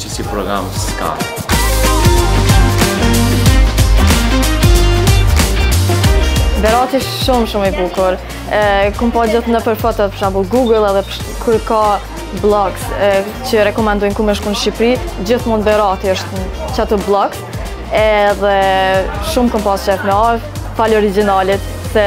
Që si program s'ka. Berati është shumë shumë i bukur. Kom pa gjithë nëpër foto, për shambull Google edhe kur ka blogs që rekomandojnë ku me shku në Shqipëri, gjithmonë Berati është në qato blogs. Edhe shumë kom pas qef me ardh, falë originalit se